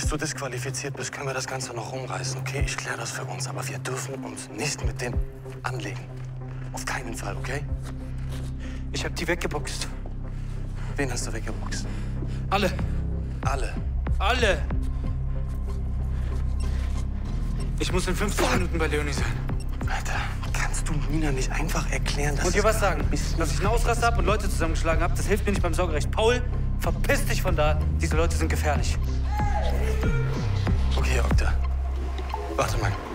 Bis du disqualifiziert bist, können wir das Ganze noch rumreißen, okay? Ich kläre das für uns, aber wir dürfen uns nicht mit dem anlegen. Auf keinen Fall, okay? Ich hab die weggeboxt. Wen hast du weggeboxt? Alle. Alle. Alle. Ich muss in 15 Minuten bei Leonie sein. Alter, kannst du Nina nicht einfach erklären, dass Und dir was sagen? Dass ich einen Ausraster hab und Leute zusammengeschlagen hab, das hilft mir nicht beim Sorgerecht. Paul, verpiss dich von da. Diese Leute sind gefährlich. Wacht.